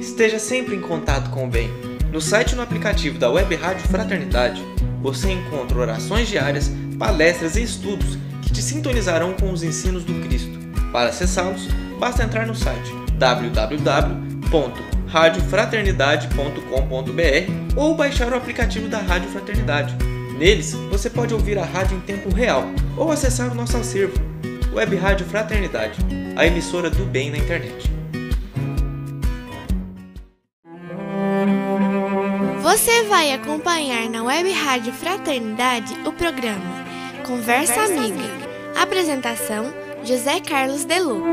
Esteja sempre em contato com o bem. No site e no aplicativo da Web Rádio Fraternidade, você encontra orações diárias, palestras e estudos que te sintonizarão com os ensinos do Cristo. Para acessá-los, basta entrar no site www.radiofraternidade.com.br ou baixar o aplicativo da Rádio Fraternidade. Neles, você pode ouvir a rádio em tempo real ou acessar o nosso acervo, Web Rádio Fraternidade, a emissora do bem na internet. Você vai acompanhar na Web Rádio Fraternidade o programa Conversa, Conversa Amiga. Amiga. Apresentação: José Carlos De Luca.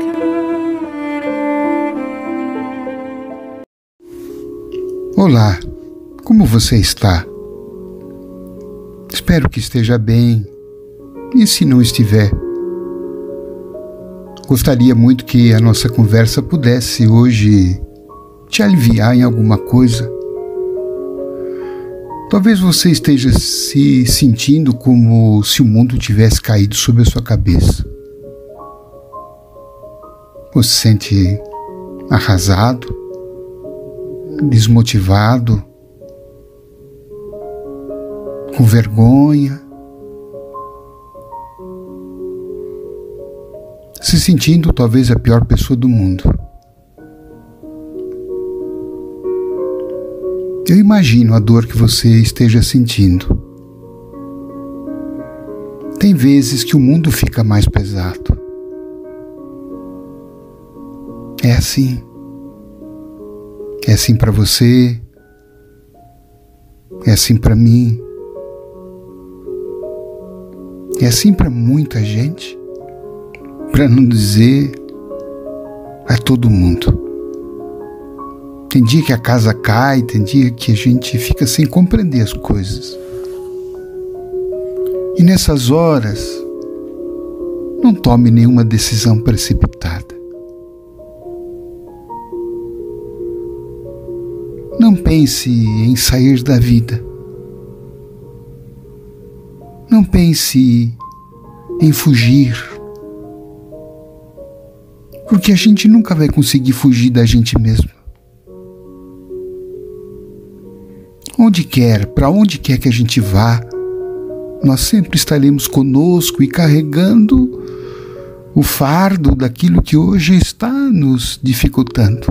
Olá, como você está? Espero que esteja bem. E se não estiver? Gostaria muito que a nossa conversa pudesse hoje te aliviar em alguma coisa Talvez você esteja se sentindo como se o mundo tivesse caído sobre a sua cabeça. Você se sente arrasado, desmotivado, com vergonha, se sentindo talvez a pior pessoa do mundo. Eu imagino a dor que você esteja sentindo. Tem vezes que o mundo fica mais pesado. É assim. É assim para você. É assim para mim. É assim para muita gente. Para não dizer a todo mundo. Tem dia que a casa cai, tem dia que a gente fica sem compreender as coisas. E nessas horas, não tome nenhuma decisão precipitada. Não pense em sair da vida. Não pense em fugir. Porque a gente nunca vai conseguir fugir da gente mesmo. Onde quer, para onde quer que a gente vá, nós sempre estaremos conosco e carregando o fardo daquilo que hoje está nos dificultando.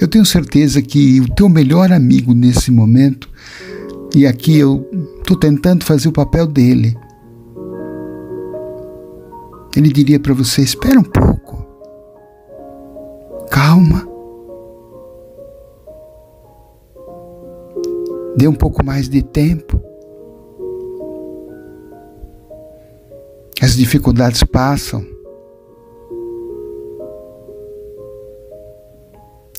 Eu tenho certeza que o teu melhor amigo nesse momento, e aqui eu estou tentando fazer o papel dele, ele diria para você: espera um pouco calma. Dê um pouco mais de tempo. As dificuldades passam.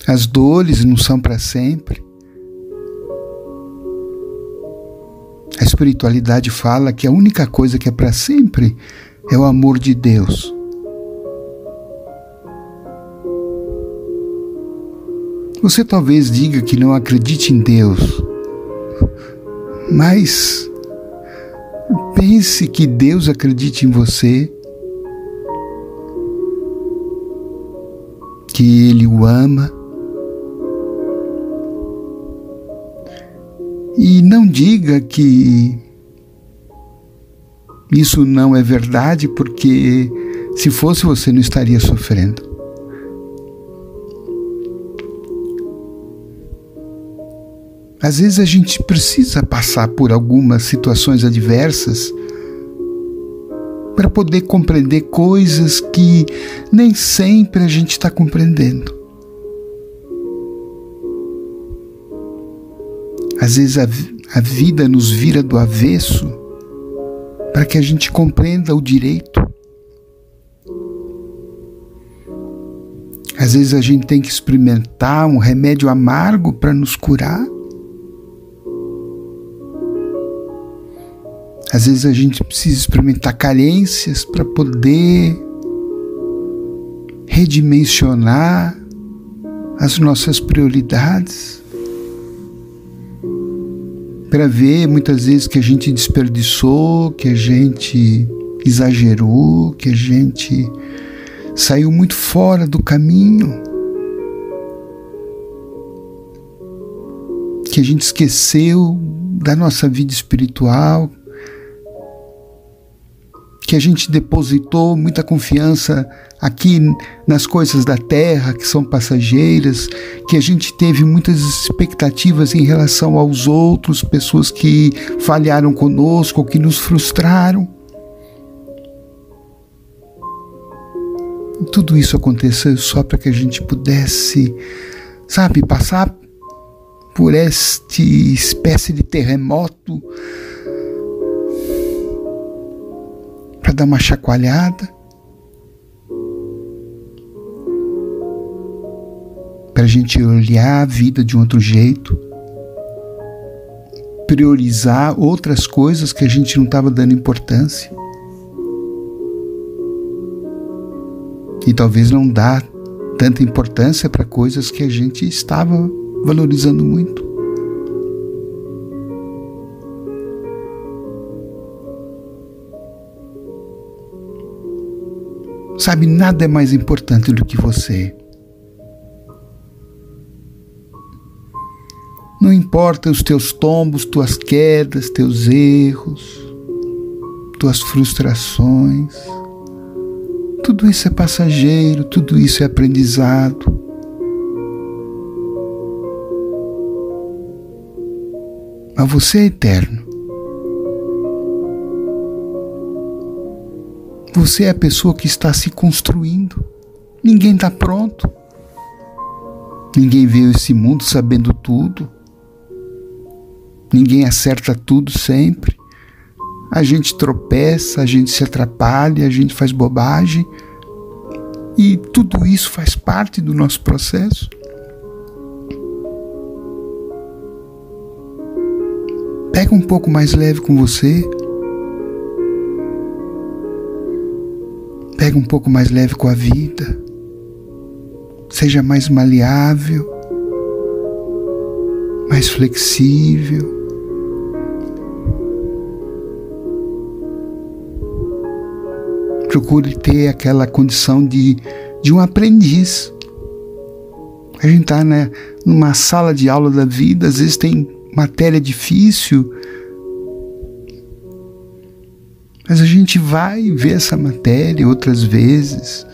As dores não são para sempre. A espiritualidade fala que a única coisa que é para sempre é o amor de Deus. Você talvez diga que não acredite em Deus, mas pense que Deus acredite em você, que Ele o ama. E não diga que isso não é verdade, porque se fosse você não estaria sofrendo. Às vezes a gente precisa passar por algumas situações adversas para poder compreender coisas que nem sempre a gente está compreendendo. Às vezes a, a vida nos vira do avesso para que a gente compreenda o direito. Às vezes a gente tem que experimentar um remédio amargo para nos curar. Às vezes a gente precisa experimentar carências para poder redimensionar as nossas prioridades. Para ver muitas vezes que a gente desperdiçou, que a gente exagerou, que a gente saiu muito fora do caminho, que a gente esqueceu da nossa vida espiritual, que a gente depositou muita confiança aqui nas coisas da terra que são passageiras, que a gente teve muitas expectativas em relação aos outros, pessoas que falharam conosco, que nos frustraram. Tudo isso aconteceu só para que a gente pudesse, sabe, passar por este espécie de terremoto dar uma chacoalhada, para a gente olhar a vida de um outro jeito, priorizar outras coisas que a gente não estava dando importância. E talvez não dar tanta importância para coisas que a gente estava valorizando muito. Sabe, nada é mais importante do que você. Não importa os teus tombos, tuas quedas, teus erros, tuas frustrações. Tudo isso é passageiro, tudo isso é aprendizado. Mas você é eterno. Você é a pessoa que está se construindo. Ninguém está pronto. Ninguém veio esse mundo sabendo tudo. Ninguém acerta tudo sempre. A gente tropeça, a gente se atrapalha, a gente faz bobagem. E tudo isso faz parte do nosso processo. Pega um pouco mais leve com você. Pega um pouco mais leve com a vida. Seja mais maleável, mais flexível. Procure ter aquela condição de, de um aprendiz. A gente está né, numa sala de aula da vida, às vezes tem matéria difícil, mas a gente vai ver essa matéria outras vezes.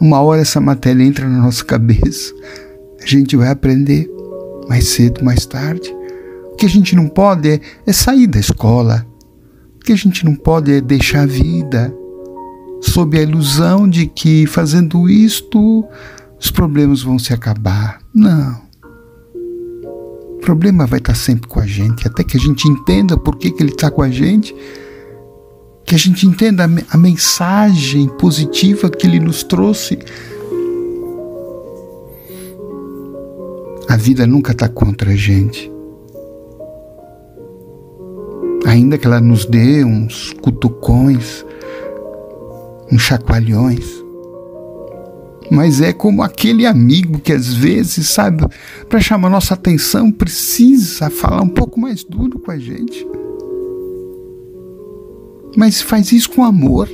Uma hora essa matéria entra na nossa cabeça. A gente vai aprender mais cedo, mais tarde. O que a gente não pode é, é sair da escola. O que a gente não pode é deixar a vida sob a ilusão de que fazendo isto os problemas vão se acabar. Não. O problema vai estar sempre com a gente, até que a gente entenda por que, que ele está com a gente que a gente entenda a mensagem positiva que ele nos trouxe. A vida nunca está contra a gente. Ainda que ela nos dê uns cutucões, uns chacoalhões. Mas é como aquele amigo que às vezes, sabe, para chamar nossa atenção, precisa falar um pouco mais duro com a gente mas faz isso com amor.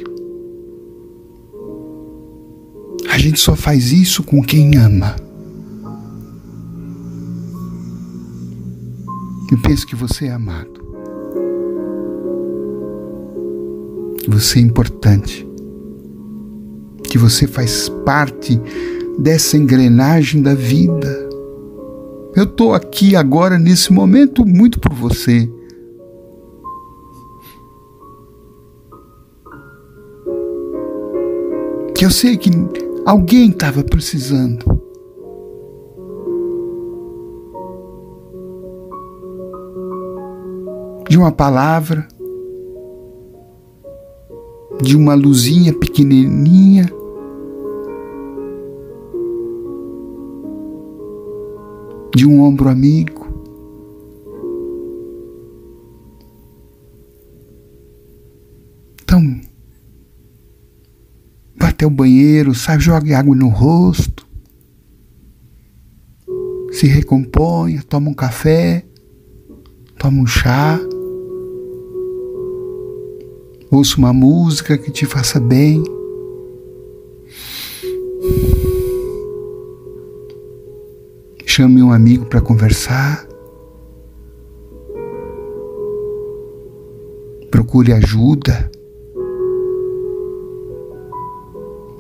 A gente só faz isso com quem ama. E penso que você é amado. Que você é importante. Que você faz parte dessa engrenagem da vida. Eu estou aqui agora, nesse momento, muito por você. Que eu sei que alguém estava precisando. De uma palavra, de uma luzinha pequenininha, de um ombro amigo. Até o banheiro, sabe? Joga água no rosto, se recomponha, toma um café, toma um chá, Ouça uma música que te faça bem. Chame um amigo para conversar. Procure ajuda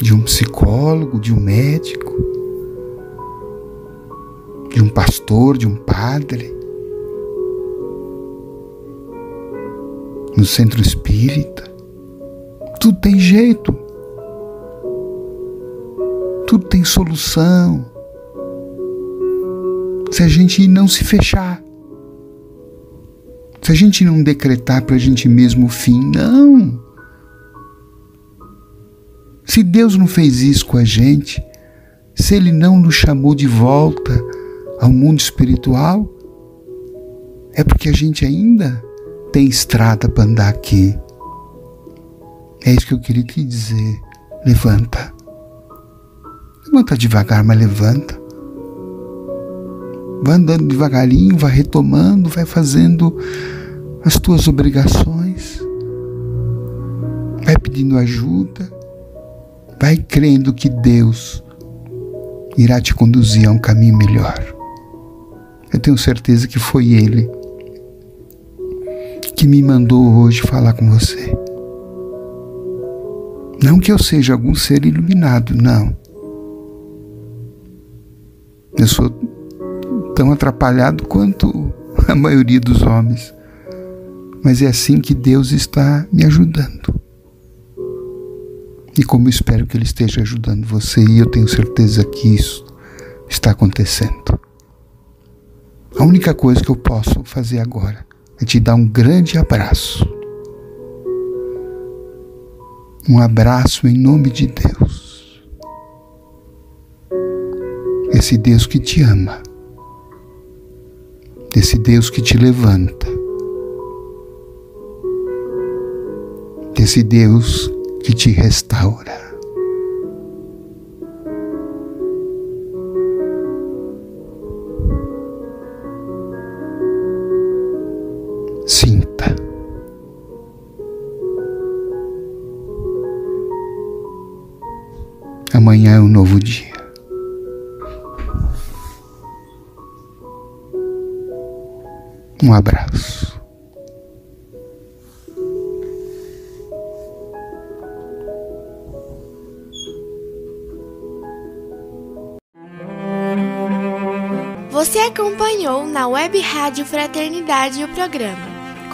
de um psicólogo, de um médico, de um pastor, de um padre, no centro espírita. Tudo tem jeito. Tudo tem solução se a gente não se fechar. Se a gente não decretar para a gente mesmo o fim, não. Se Deus não fez isso com a gente, se Ele não nos chamou de volta ao mundo espiritual, é porque a gente ainda tem estrada para andar aqui. É isso que eu queria te dizer. Levanta. Levanta devagar, mas levanta. Vai andando devagarinho, vai retomando, vai fazendo as tuas obrigações, vai pedindo ajuda, vai crendo que Deus irá te conduzir a um caminho melhor. Eu tenho certeza que foi Ele que me mandou hoje falar com você. Não que eu seja algum ser iluminado, não. Eu sou tão atrapalhado quanto a maioria dos homens. Mas é assim que Deus está me ajudando. E como espero que Ele esteja ajudando você, e eu tenho certeza que isso está acontecendo. A única coisa que eu posso fazer agora é te dar um grande abraço. Um abraço em nome de Deus. Esse Deus que te ama desse Deus que te levanta, desse Deus que te restaura. Sinta. Amanhã é um novo dia. Um abraço. Você acompanhou na Web Rádio Fraternidade o programa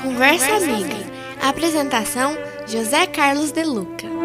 Conversa Amiga. Apresentação: José Carlos De Luca.